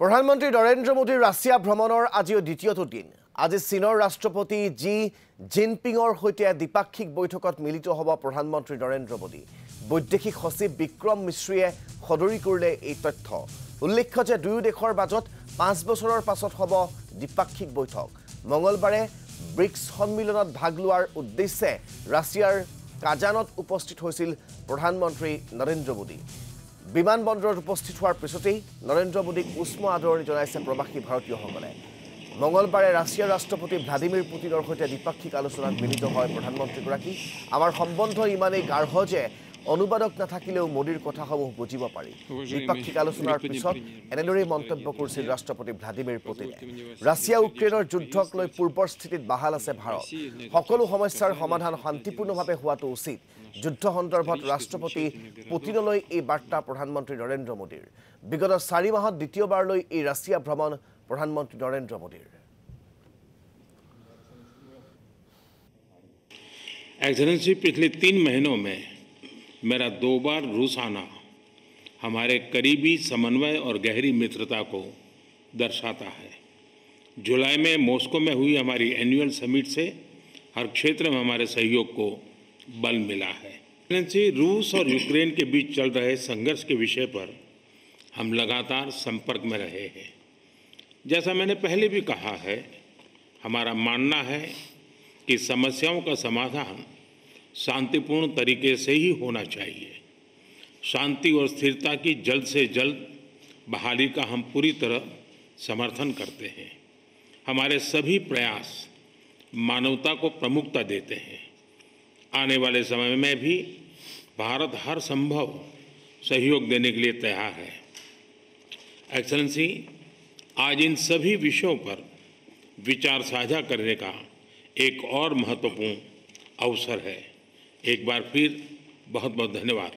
প্ৰধানমন্ত্ৰী নৰেন্দ্ৰ মোদীৰ ৰাছিয়া ভ্ৰমণৰ আজিও দ্বিতীয়টো দিন। আজি চীনৰ ৰাষ্ট্ৰপতি জি জিনপিঙৰ সৈতে দ্বিপাক্ষিক বৈঠকত মিলিত হ'ব প্ৰধানমন্ত্ৰী নৰেন্দ্ৰ মোদী। বৈদেশিক সচিব বিক্ৰম মিশ্ৰীয়ে সদৰি কৰিলে এই তথ্য। উল্লেখ্য যে দুয়ো দেশৰ মাজত পাঁচ বছৰৰ পাছত হ'ব দ্বিপাক্ষিক বৈঠক। মঙলবাৰে ব্ৰিক্স সন্মিলনত ভাগ লোৱাৰ উদ্দেশ্যে ৰাছিয়াৰ কাজানত উপস্থিত হৈছিল প্ৰধানমন্ত্ৰী নৰেন্দ্ৰ মোদী। বিমানবন্দৰত উপস্থিত হোৱাৰ পিছতেই নৰেন্দ্ৰ মোদীক উষ্ম আদৰণি জনাইছে প্ৰৱাসী ভাৰতীয়সকলে। মঙলবাৰে ৰাছিয়াৰ ৰাষ্ট্ৰপতি ভ্লাডিমিৰ পুটিনৰ সৈতে দ্বিপাক্ষিক আলোচনাত মিলিত হয় প্ৰধানমন্ত্ৰীগৰাকী। আমাৰ সম্বন্ধ ইমানেই গাঢ় যে অনুবাদক নাথাকিলেও মোদীৰ কথাসমূহ বুজিব পাৰি দ্বিপাক্ষিক আলোচনাৰ পিছত এনেদৰেই মন্তব্য কৰিছিল ৰাষ্ট্ৰপতি ভ্লাডিমিৰ পুটিনে ৰাছিয়া ইউক্ৰেইনৰ যুদ্ধক লৈ পূৰ্বৰ স্থিতিত বাহাল আছে ভাৰত সকলো সমস্যাৰ সমাধান শান্তিপূৰ্ণভাৱে হোৱাটো উচিত যুদ্ধ সন্দৰ্ভত ৰাষ্ট্ৰপতি পুটিনলৈ এই বাৰ্তা প্ৰধানমন্ত্ৰী নৰেন্দ্ৰ মোদীৰ বিগত চাৰি মাহত দ্বিতীয়বাৰলৈ এই ৰাছিয়া ভ্ৰমণ প্ৰধানমন্ত্ৰী নৰেন্দ্ৰ মোদীৰ एक्सलेंसी पिछले तीन महीनों में मेरा दो बार रूस आना हमारे करीबी समन्वय और गहरी मित्रता को दर्शाता है। जुलाई में मॉस्को में हुई हमारी एनुअल समिट से हर क्षेत्र में हमारे सहयोग को बल मिला है। रूस और यूक्रेन के बीच चल रहे संघर्ष के विषय पर हम लगातार संपर्क में रहे हैं। जैसा मैंने पहले भी कहा है, हमारा मानना है कि समस्याओं का समाधान शांतिपूर्ण तरीके से ही होना चाहिए। शांति और स्थिरता की जल्द से जल्द बहाली का हम पूरी तरह समर्थन करते हैं। हमारे सभी प्रयास मानवता को प्रमुखता देते हैं। आने वाले समय में भी भारत हर संभव सहयोग देने के लिए तैयार है। एक्सलेंसी आज इन सभी विषयों पर विचार साझा करने का एक और महत्वपूर्ण अवसर है। एक बार फिर बहुत बहुत धन्यवाद।